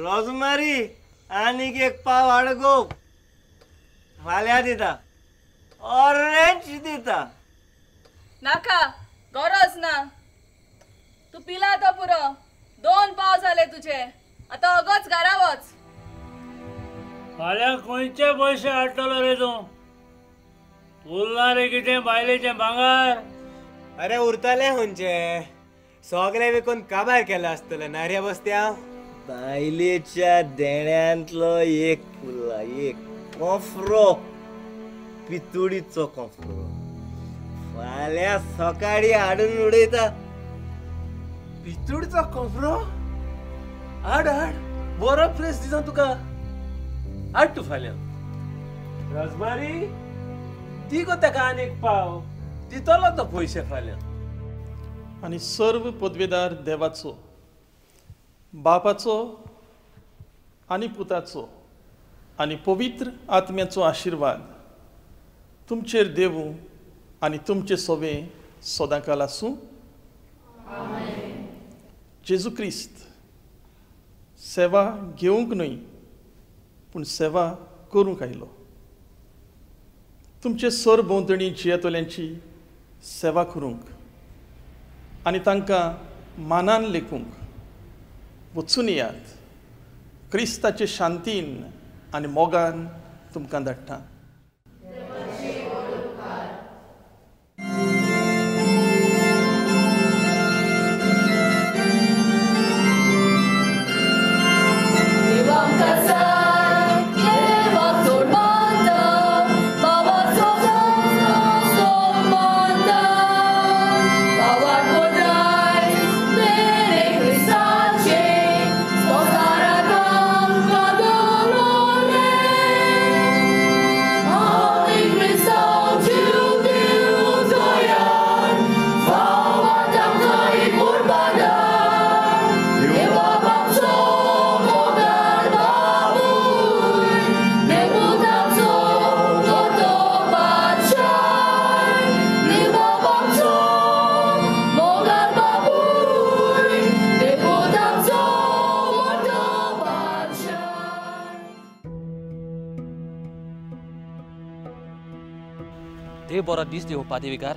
रोजमारी आनीक एक पाव आडगो फाल्यां दिता. ऑरेंज दिता. नाका गरज ना. तू पिला तो पुरो. दोन पाव झाले तुझे. आता अगोच घरा वच फाल्यां खंयचे पयशे हाडटलो रे तूं? उरला रे कितें बायलेचें भांगार. अरे उरतले खंयचे सगळे विकून काबार केलं आसतलें ना रे बसत्या बायलेच्या देण्यांतलो एक फुला एक कोफरो पितुडीचो कोफरो. फाल्यां सकाळी हाडून उडयता पितूडचा कोफरो? हाड हाड बरो प्लेस दिसा तुका. हाड तू फाल्यां. रजमारी ती गो ताका आनीक पाव. दितलो तो पयशे फाल्यां. आणि सर्व पदवेदार देवाचो. बापाचो आणि पुताचो आणि पवित्र आत्म्याचो आशिर्वाद तुमचेर देवू आणि तुमचे सोबे सदांकाल आसूं. जेजू क्रिस्त सेवा घेवंक न्हय पूण सेवा करूंक आयलो. तुमचे सर भोंवतणी जियेतोल्यांची सेवा करूंक आनी तांकां मानान लेखूंक वचून येयात क्रिस्ताचे शांतीन आनी मोगान तुमकां धाडटा. दीस दिवं पादेविकार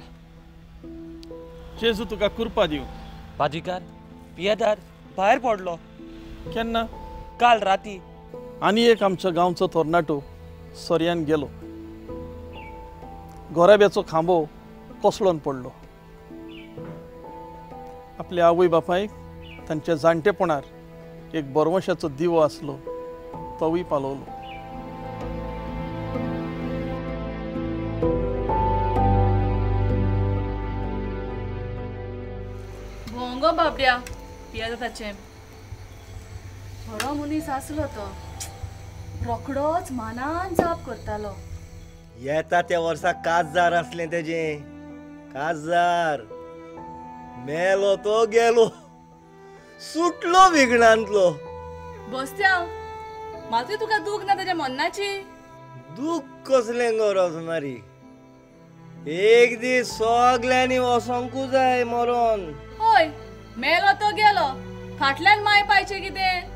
जेजू तुका कृपा दिवं पादविकार पियेदार भायर पडलो। केन्ना? काल राती। आनी एक आमच्या गांवचो तरणाटो सोर्यान गेलो। गोराब्याचो खांबो कोसळोन पडलो। आपल्या आवय बापायक तांच्या जाणटेपणार एक बरवशाचो दिवो आसलो तोवूय पालवलो। भोंगो बाबड्या. पियेदा ताचे बरो मनीस आसलो तो रोखडोच मानान जाप करतालो. येता त्या वर्सा काजार असलें तेजें काजार मेलो तो गेलो. सुटलो विघ्नांतलो. बसत्या. मातूय तुका दूख ना ताच्या मन्नाची? दूख कसलें गो रोजमारी एक दीस सगल्यांनी वसोंकू जाय मरोन. होय. मेलो तो गेलो. फाटल्यान माय पायचे कितें?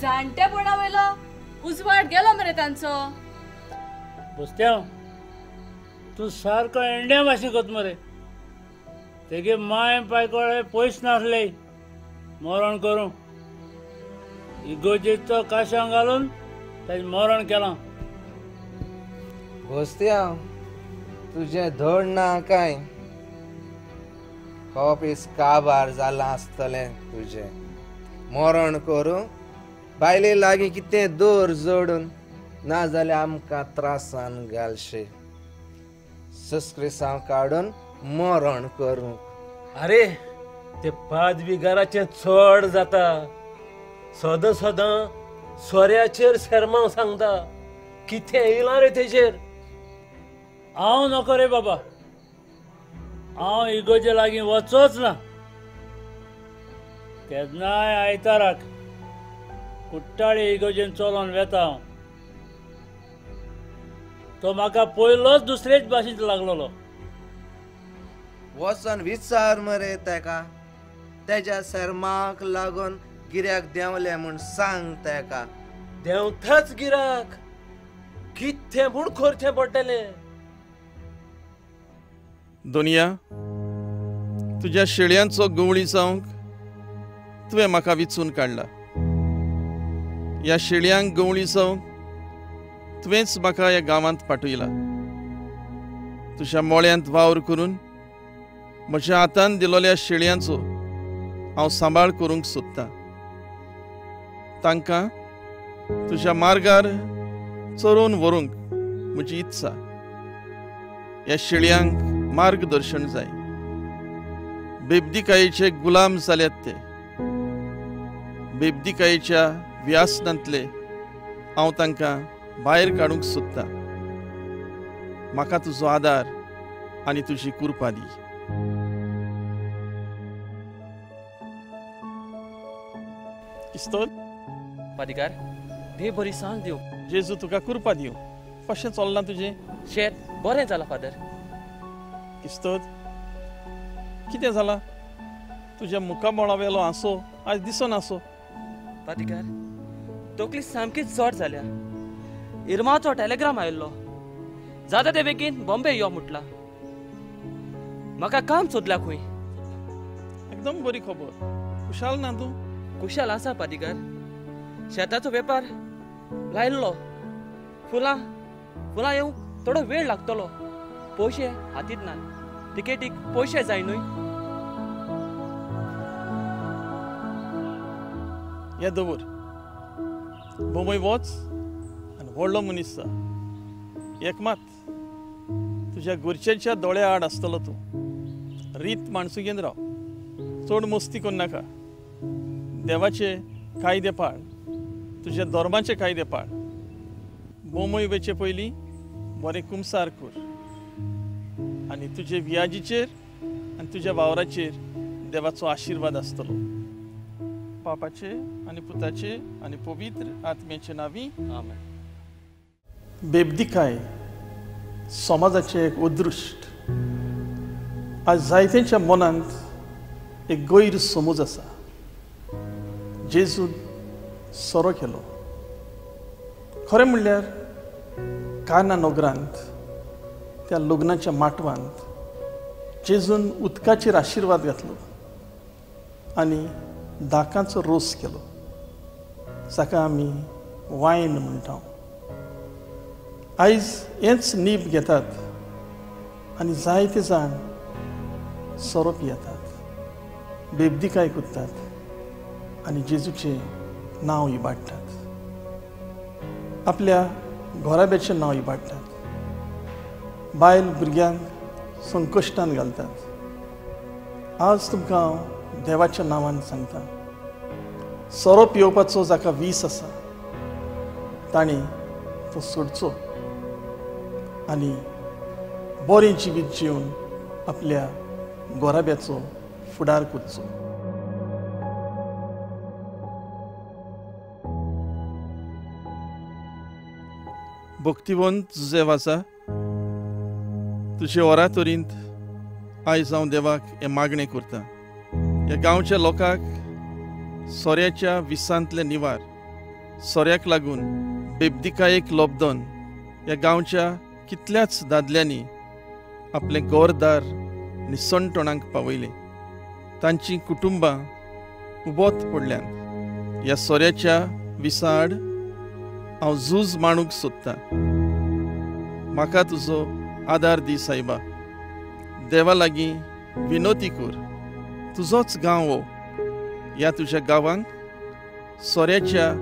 जाणटेपणा वयलो उजवाड गेलो मरे तांचो. बसत्या तूं सारको एंड्या भाशेन कोत मरे. तेगे माय पायकोळे पयस नासले. मरण करूं. इगोजेचो काशां घालून ताजें मरण केलां. घोस्त्या तुझे धड ना काय? कॉपीस काबार जालां आसतलें तुजें मरण करूं. बायले लागीं कितें दोर जोडून. ना जाल्यार आमकां त्रासान घालशे. सुस्क्रिसांव काडून मरण करूं. अरे ते पादविगाराचें चड जाता. सदां सदां सोऱ्याचेर शर्मांव सांगता. कितें येयलां रे तेजेर? हांव नको रे बाबा. हांव इगोजे लागीं वचोच ना. केन्नाय आयताराक. कुट्टाळे इगोजेन चलोन वेता हांव. तो म्हाका पयलोच दुसरेच भाशेंत लागलोलो. वचोन विचार मरे तेका. तेज्या शर्माक लागून गिऱ्याक देवले म्हूण सांग तेका. देंवथाच गिराक कितें म्हूण करचें पडटलें? दोनिया तुज्या शेळयांचो गवळी जावंक तुवें म्हाका विचून काडला. ह्या शेळयांक गवळी जावंक तुवेंच म्हाका ह्या गांवांत पाठयला तुज्या मोळ्यांत वावर करून म्हज्या हातान दिलोल्या शेळयांचो हांव सांबाळ करूंक सोदतां. तांकां तुज्या मार्गार चरोवन व्हरूंक म्हजी इत्सा. ह्या शेळयांक मार्गदर्शन जाय. बेबदिकायेचे गुलाम जाल्यात ते. बेबदिकायेच्या व्यासनांतले हांव तांकां भायर काडूंक सोदतां. म्हाका तुजो आदार आनी तुजी कुरपा दी. पादिकार देव बरी सांग दिव. जेजू तुका कुरपा दिवं. कशें चल्लां तुजें? शेत बरें जालां फादर. इस्तोद कितें जालां तुज्या मुखामोळावेलो आसो आज दिसोन आसो. पादिकार तकली सामकीच जड जाल्या इरमाचो टॅलिग्राम आयिल्लो. जाता ते बेगीन बॉम्बे यो म्हटला म्हाका काम सोदल्या खंय. एकदम बरी खबर. खुशाल ना तूं? कुशाल आसा पादिकार शेताचो वेपार लायल्लो. फुलां फुलां येवंक थोडो वेळ लागतलो. पयशे हातीत ना तिकेटीक पयशे जाय न्हय? हें दवर. बोंबय वच आनी व्हडलो मनीस जा. एकमात तुज्या घरच्यांच्या दोळ्या आड आसतलो तूं. रीत माणसुगेन राव. चड मस्ती कोन्न नाका. देवाचे कायदे पाळ. तुज्या धर्माचे कायदे पाळ. बोंबय वेचे पयलीं बरें कुमसार कर आनी तुजे वियाजीचेर आनी तुज्या वावराचेर देवाचो आशिर्वाद आसतलो पापाचे आनी पुताचे आनी पवित्र आत्म्याचे नावी आमेन. बेबदिकाय समाजाचें एक उदृश्ट आज जायतेंच्या मनांत एक गैर समज आसा जेजून सोरो केलो. खरें म्हणल्यार काना नोगरांत त्या लग्नाच्या माटवांत जेजून उदकाचेर आशिर्वाद घातलो आनी दाकांचो रोस केलो. जाका आमी वायन म्हणटा आयज हेंच नीब घेतात आनी जायते जाण सोरो पियेतात बेबदिकाय कोत्तात आनी जेजूचें नांव इबाडटात आपल्या घोराब्याचें नांव इबाडटात बायल भुरग्यांक संकश्टान घालतात. आज तुमकां हांव देवाच्या नांवान सांगता. सोरो पियोवपाचो जाका वीस आसा. ताणें तो सोडचो. आनी बरें जिवीत जिवन आपल्या गोराब्याचो फुडार करचो. भक्तिवंत तुजे आसा. तुजे ओरातोरींत आयज हांव देवाक हें मागणें करतां ह्या गांवच्या लोकांक सोऱ्याच्या विसांतले निवार सोऱ्याक लागून बेबदिकायेक लोबदोन ह्या गांवच्या कितल्याच दादल्यांनी आपलें गोरदार निसणटोणांक पावयलें तांचीं कुटुंबां उबोत पडल्यान ह्या सोऱ्याच्या विसाड हांव झूज माणूंक सोदतां म्हाका तुजो आदार दी सायबा देवा लागीं विनोती कर. तुजोच गांव हो. ह्या तुज्या गांवांक सोऱ्याच्या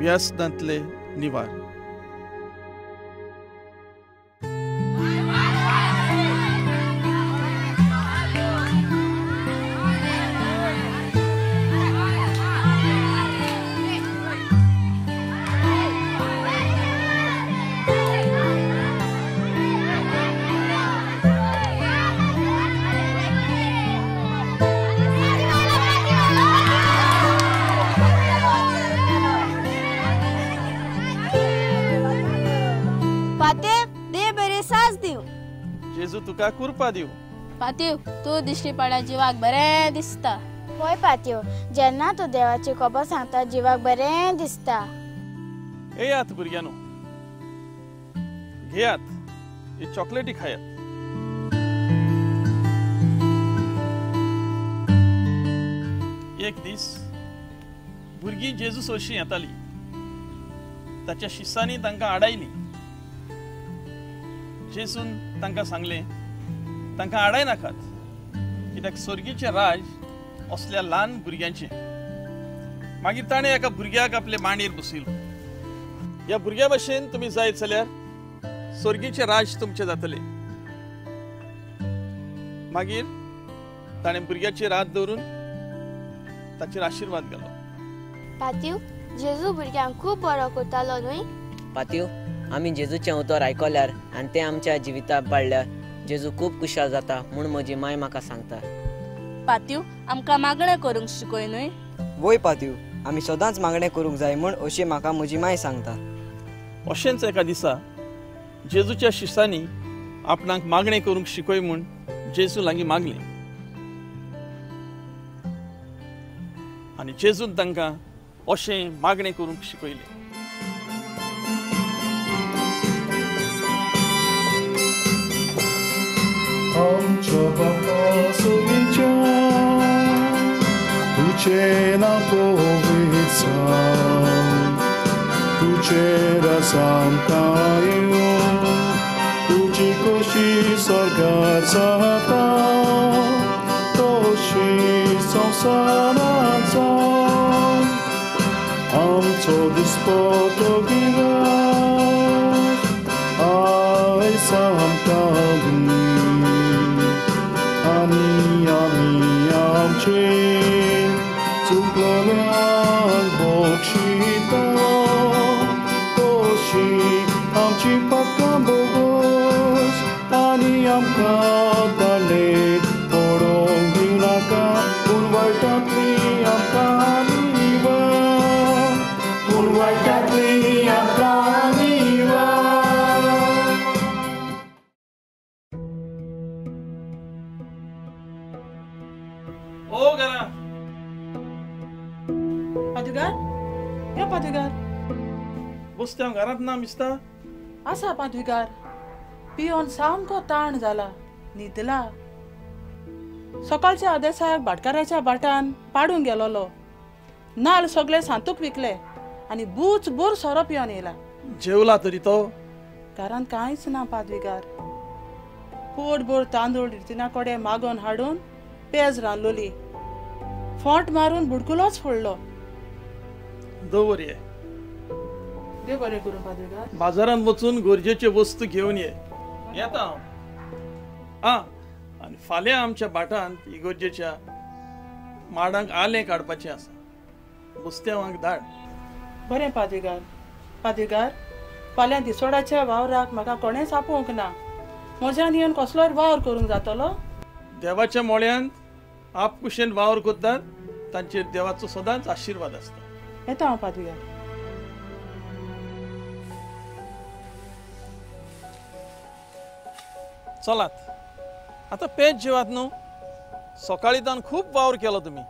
व्यासनांतले निवार. तुका कुरपा दिव पातीव तू दिश्टी पडा जिवाक बरें दिसता. होय पातयो जेन्ना तूं देवाची खबर सांगता जिवाक बरें दिसता. येयात भुरग्यानो घेयात ही चॉकलेटी खायात एक दीस भुरगीं जेजू सोशी येताली ताच्या शिस्सांनी तांकां आडायली. जेजून तांकां सांगलें तांकां आडाय नाकात कित्याक स्वर्गीचें राज असल्या ल्हान भुरग्यांचें. मागीर ताणें एका भुरग्याक आपले मांडयेर बसयलो. ह्या भुरग्या भशेन तुमी जायत जाल्यार स्वर्गीचें राज तुमचें जातलें. मागीर ताणें भुरग्याचेर हात दवरून ताचेर आशिर्वाद घालो. पातयो जेजू भुरग्यांक खूब बरो करतालो न्हय? पातयो आमी जेजूचें उतर आयकल्यार आनी तें आमच्या जिवितांत पाळल्यार जेजू खूब खुशाल जाता म्हूण म्हजी माय म्हाका सांगता. पातयो आमकां मागणें करूंक शिकय न्हय? वय पातयो आमी सदांच मागणें करूंक जाय म्हूण अशें म्हाका म्हजी माय सांगता. अशेंच एका दिसा जेजूच्या शिश्यांनी आपणाक मागणें करूंक शिकय म्हूण जेजू लागीं मागलें. आनी जेजून तांकां अशें मागणें करूंक शिकयलें. आमच्या बापा सोयीच्या तुझे नाव पोवेचा तुझे रसाम कायो तुझी कशी स्वर्गात जाता तशी संसारात जाय आमचो दिसपतो grass implorăm, Bog și Tău. हांव घरांत ना मिस्ता आसा पातुगार पियोन सामको ताण जाला न्हिदला सकाळच्या आदेसाक भाटकाराच्या बाटान पाडून गेलोलो. नाल सगळे सांतूक विकले आनी बूच बोर सोरो पियोन येयला जेवला तरी तो? घरांत कांयच ना पादविकार पोटभर तांदूळ रितीना कोडे मागोन हाडून पेज रांदलोली फोंट मारून बुडकुलोच फोडलो. दवर ये देव बरें करून पादविकार बाजारांत वचून गरजेच्यो वस्तू घेवन ये. येता हांव आं आनी फाल्यां आमच्या भाटांत इगोर्जेच्या माडांक आलें काडपाचें आसा. बुस्त्यांवांक धाड. बरें पादविकार पादविकार फाल्यां दिसोडाच्या वावराक म्हाका कोणेंच आपोवंक ना. म्हज्यान येवन कसलोय वावर करूंक जातलो? देवाच्या मोळ्यांत आपकुशेन वावर करतात तांचेर देवाचो सदांच आशिर्वाद आसता येता हांव पादविकार चलात. आतां पेज जेवात न्हू सकाळीं तान खूब वावर केलो तुमी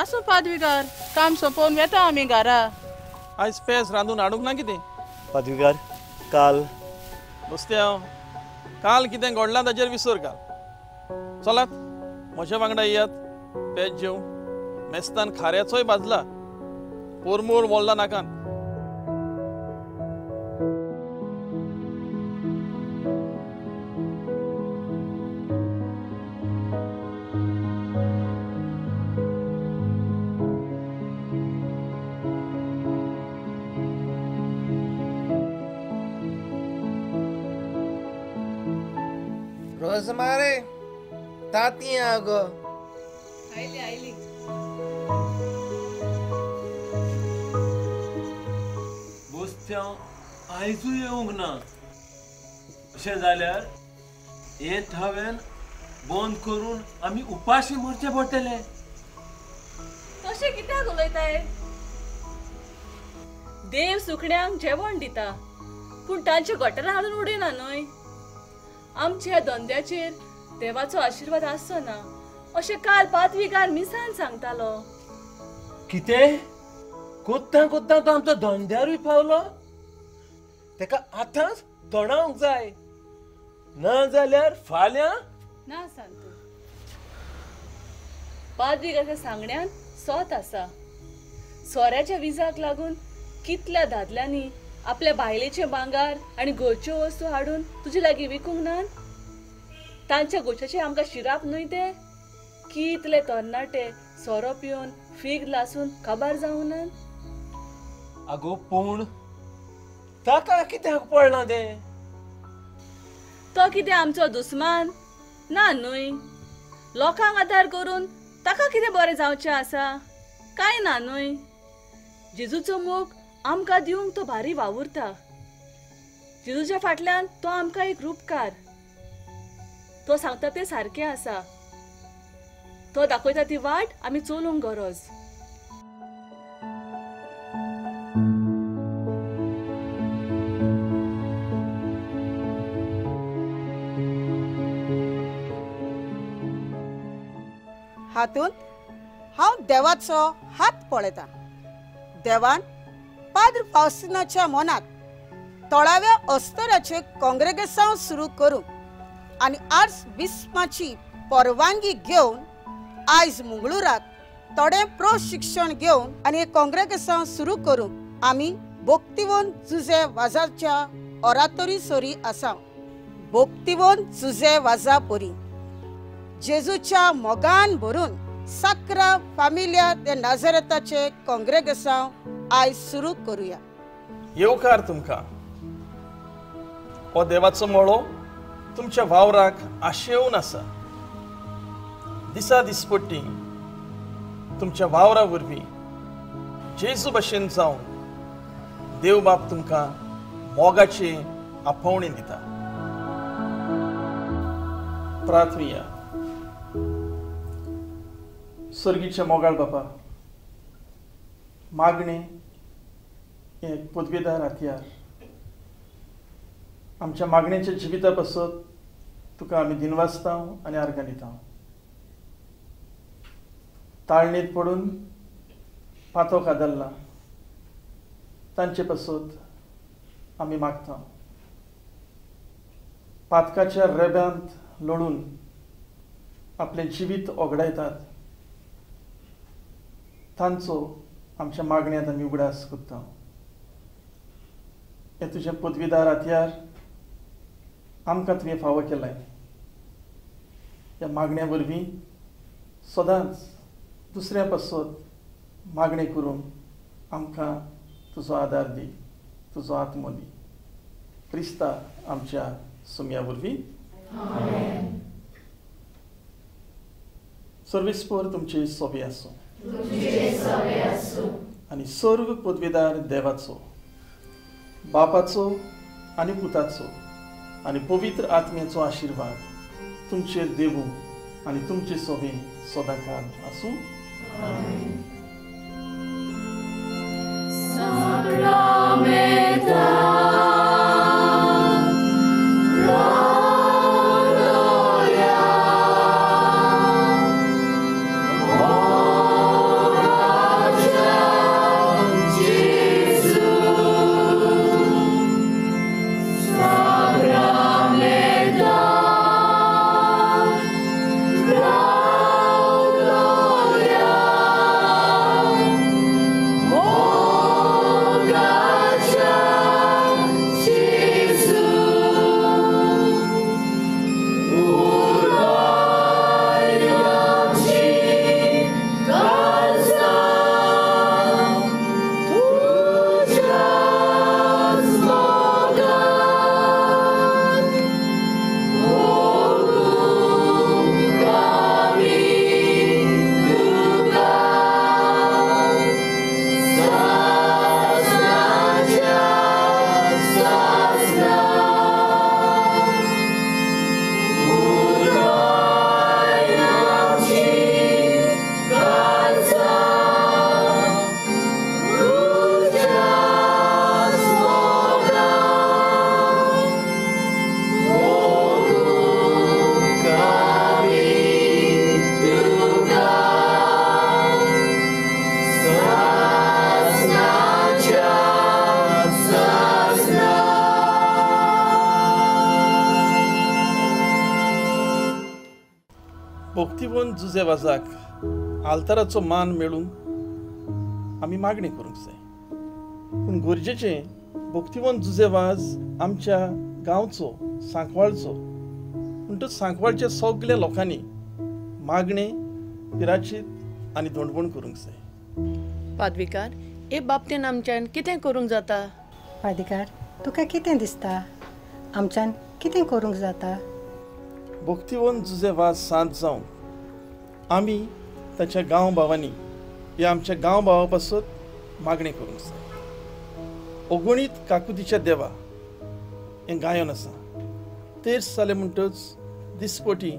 आसूं पादविकार काम सोंपोवन येता आमी घरा. आयज पेज रांदून हाडूंक ना कितें? पादविकार काल. नुस्तें हांव काल कितें घडलां ताचेर विसर काल चलात. म्हज्या वांगडा येयात पेज जेव मेस्तान खाऱ्याचोय भाजला पोरमोर मोल्ला नाकान. तांतयां गो आयली आयली बसत्यां आयजूय येवंक ना। अशें जाल्यार हें थावेन बंद करून आमी उपाशी मरचे पडटले तशें कित्याक उलयताय? देव सुकण्यांक जेवण दिता पूण तांचे गटारां हाडून उडयना न्हय? आमच्या धंद्याचेर देवाचो आशिर्वाद आसचो ना अशें काल पातविकार मिसान सांगतालो. कितें? कोत्तां कोत्तां तो आमचो धंद्यारूय पावलो? तेका आतांच तोणावंक जाय. ना जाल्यार फाल्यां? ना सांग तूं पाद्रिकाच्या सांगण्यान सोत आसा. सोऱ्याच्या विजाक लागून कितल्या दादल्यांनी आपल्या बायलेचे भांगार आनी घरच्यो वस्तू हाडून तुजे लागीं विकूंक ना तांच्या गोशाचे आमकां शिराप न्हय ते? कितले तरणाटे सोरो पिवन फीग लासून काबार जावं ना आगो पूण ताका कित्याक पडना तें? तो कितें आमचो दुस्मान? ना न्हय. लोकांक आदार करून ताका कितें बरें जावचें आसा? कांय ना न्हय. जेजूचो मोग आमकां दिवंक तो भारी वावुरता. जेजूच्या फाटल्यान तो आमकां एक रूपकार. तो सांगता तें सारकें आसा तो दाखयता ती वाट आमी चलूंक गरज. हातूंत हांव देवाचो हात पळयतां देवान पाद्र फावसिनाच्या मनात तळाव्या अस्तराचे काँग्रेगेसांव सुरू करूंक आनी आर्स बिस्माची परवानगी घेवन आयज मंगळुराक थोडें प्रशिक्षण घेवन आनी एक सुरू करूंक आमी भोक्तिवंत जुजे वाजाच्या ओरातोरी सोरी आसा भोक्तिवंत जुजे वाजा पोरी जेजूच्या मोगान भरून साकरा फामिल्या ते नाझारेताचे काँग्रेगेसांव आयज सुरू करुया. येवकार तुमकां? हो देवाचो मळो. तुमच्या वावराक आशेवन आसा. दिसा दिसपट्टी तुमच्या वावरा वरवीं जेजू भशेन जावन देव बाप तुमकां मोगाचे आपोवणी दिता. प्रार्थनिया. सर्गीच्या मोगाळ बापा मागणे एक पदवीदार हातयार आमच्या मागणेच्या जिविता पासत तुका आमी दिनवासता आनी आर्गां दिता ताळणीत पडून पातो कादल्ला. तांचे पासत आमी मागता पातकाच्या रेब्यांत लोळून आपलें जिवीत ओगडायतात तांचो आमच्या मागण्यांत आमी उगडास कोत्ता हे तुजे पदवीदार हातयार आमकां तुवें फावो केलाय. ह्या मागण्या वरवीं सदांच दुसऱ्या पासत मागणी करून आमकां तुजो आदार दी तुजो आत्मो दी. क्रिस्ता आमच्या सुम्या वरवीं सर्विस्पोर तुमची सोबी आसूं आनी सर्व पदवीदार देवाचो बापाचो आनी पुताचो. आनी पवित्र आत्म्याचो आशिर्वाद तुमचेर देवू आनी तुमचे सोबे सदांकाळ आसूं Mogacia जुजे वाजाक आल्ताराचो मान मेळून आमी मागणी करूंक जाय पूण गरजेचें भक्तीवन जुजे वाज आमच्या गांवचो सांकवाळचो म्हणटच सांकवाळच्या सगल्या लोकांनी मागणे पिराचीत आनी धोंडवण करूंक जाय पादविकार हे बाबतीन आमच्यान कितें करूंक जाता? पादिकार तुका कितें दिसता? आमच्यान कितें करूंक जाता? भक्तीवन जुजे वाज सांत जावन आमी ताच्या गांव भावांनी या आमच्या गांव भावा मागणी करूंक जाय ओगुणीत काकुदीच्या देवा हें गायन आसा तेर्स जालें म्हणटच दिसपटी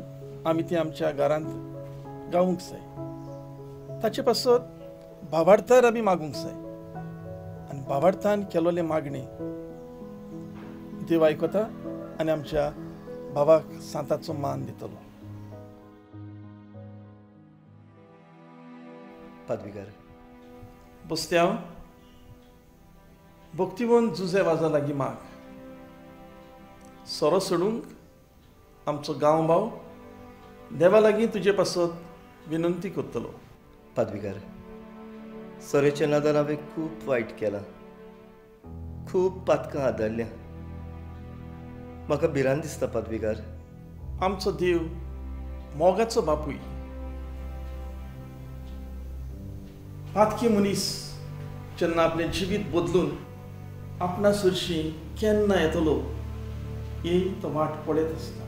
आमी ती आमच्या घरांत गावूंक जाय ताचे पासत भावार्थार आमी मागूंक जाय आनी भावार्थान केलोले मागणे देव आयकता आनी आमच्या भावाक सांताचो मान दितलो. पादविकार. बस्त्याव. भक्तीवन जुजे वाजा लागीं माग. सोरो सोडूंक आमचो गांव भाव देवा लागीं तुजे पासत विनंती करतलो. पादविकार सोरेच्या नादान हांवें खूब वायट केलां. खूब पातकां आदारल्या म्हाका भिरांत दिसता पादविकार. आमचो देव मोगाचो बापूय पातकी मनीस जेन्ना आपलें जिवीत बदलून आपणा सरशी केन्ना येतलो ही तो वाट पळयत आसता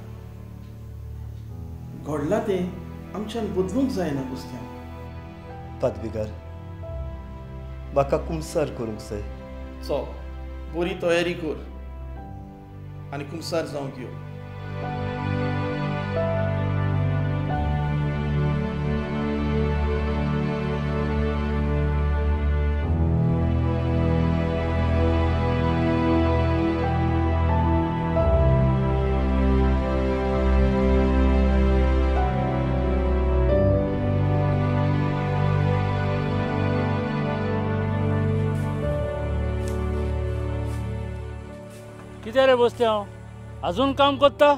घडलां तें आमच्यान बदलूंक जायना कुस्त्या. पादविकार म्हाका कुमसार करूंक जाय चल बरी तयारी कर आनी कुमसार जावंक यो. बसते हांव. अजून काम करता?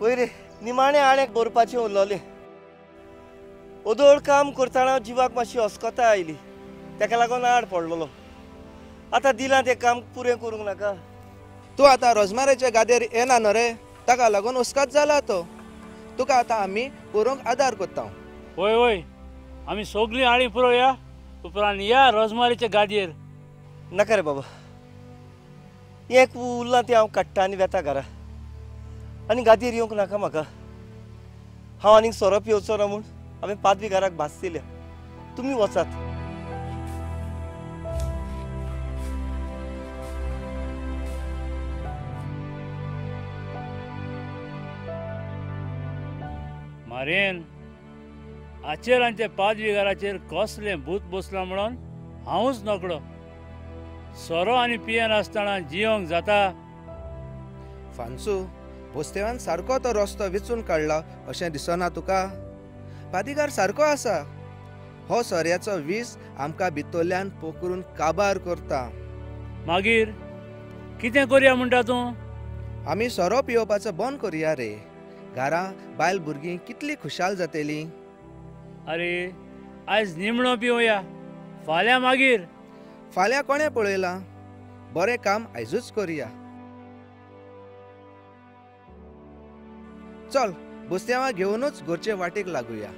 वय रे निमाणें आळ्याक बरोवपाचें उरलोलें ओदोळ काम करतना जिवाक मातशी अस्कोताय आयली. ताका लागून आड पडलोलो. आतां दिलां तें काम पुरें करूंक नाका. तूं आतां रोजमारेच्या गादयेर येना न्हू रे ताका लागून हुस्कात जाला तो. तुका आतां आमी करूंक आदार करता वय वय आमी सगळीं आळी पुरोवया उपरांत या रोजमारीच्या गादयेर नाका रे बाबा. एक उरलां तें हांव काडटा आनी वेता घरा। आनी गादीर येवंक नाका म्हाका हांव आनीक सोरोप येवचो ना म्हूण हांवें पादवी घराक भास दिल्या तुमी वचात मारेन हाचेर आनी ते पादविकाराचेर कसलें भूत बसलां म्हणून हांवूच नकळो। सोरो आनी पियेन आसतना जियोंक जाता. फांसू बोस्तेवान सारको तो रस्तो वेचून काडला अशें दिसना तुका. पादिकार सारको आसा. हो सोऱ्याचो वीस आमकां भितरल्यान पोखरून काबार करता. मागीर कितें करया म्हणटा तूं? आमी सोरो पिवपाचो बंद करया रे. घरा बायल भुरगीं कितली खुशाल जातलीं. अरे आयज निमणो पिवया. फाल्यां मागीर. फाल्यां कोणें पळयलां? बरें काम आयजूच करया. चल बुस्त्यांवा घेवनूच घरचे वाटेक लागुया.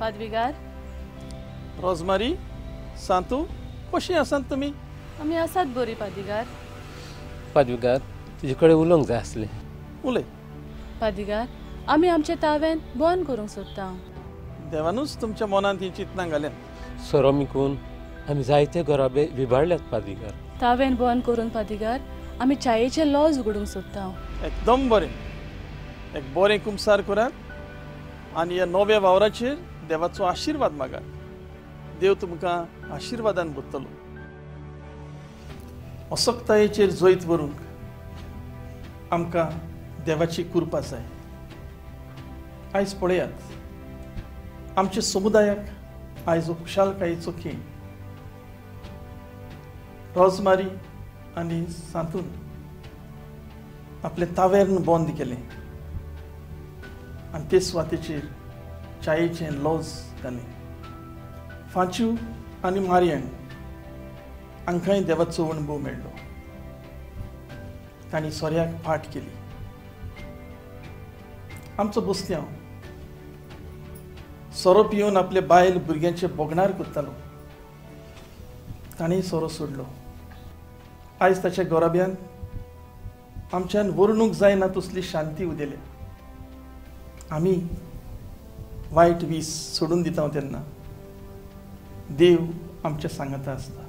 पादविकार रोजमारी सांतू कशीं आसात तुमी आमी आसात बरी पादिगार पादविकार तुजे कडेन उलोवंक जाय आसलें उलय पादिगार आमी आमचे तावेन बंद करूंक सोदता. देवानूच तुमच्या मनांत ही चिंतनां घाल्या सोरो मिकून आमी जायते घराबे विबाडल्यात पादविकार तावेन बंद करून पादिगार आमी चायेचे लॉज उगडूंक सोदता. एकदम बरें. एक बरें कुमसार करात आनी ह्या नव्या वावराचेर देवाचो आशिर्वाद मागात देव तुमकां आशिर्वादान भरतलो असक्तायेचेर जैत व्हरूंक आमकां देवाची कृपा जाय आयज पळयात आमच्या समुदायाक आयज खुशालकायेचो खेळ रोजमारी आनी सांतून आपले तावेर्न बंद केलें. आनी ते सुवातेचेर चायेचे लॉज घालें फांच्यू आनी मारयांक हांकांय देवाचो अणभव मेळ्ळो तांणी सोऱ्याक पाठ केली. आमचो बसत्यांव सोरो पिवन आपले बायल भुरग्यांचे बोगणार कोत्तालो ताणें सोरो सोडलो. आयज ताच्या गोराब्यान आमच्यान वर्णूंक जायना तसली शांती उदेले. आमी वायट वीस सोडून दिता तेन्ना देव आमच्या सांगता आसता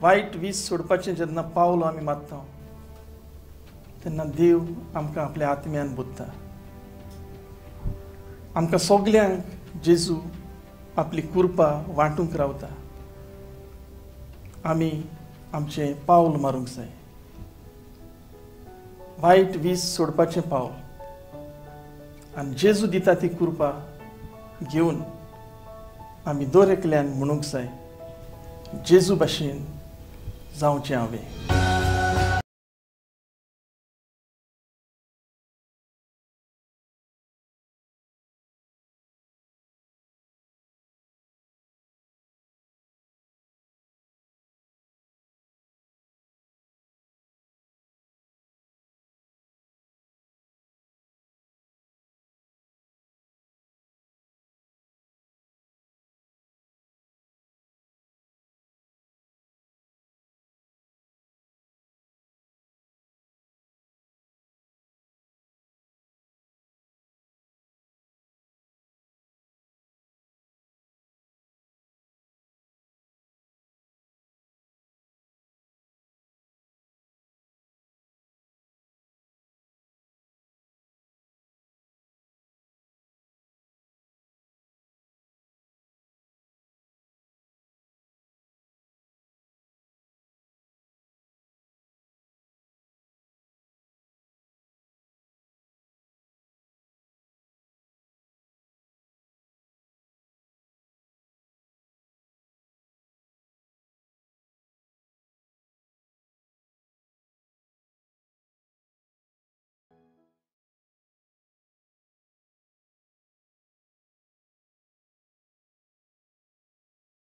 वायट वीस सोडपाचें जेन्ना पावलो आमी मात्ता तेन्ना देव आमकां आपल्या आत्म्यान बोधता आमकां सोगल्यांक जेजू आपली कुर्पा वांटूंक रावता. आमी आमचें पावल मारूंक जाय. वायट वीस सोडपाचें पावल आनी जेजू दिता ती कुर्पा घेवन आमी दर एकल्यान म्हणूंक जाय जेजू भाशेन जावचें हांवें.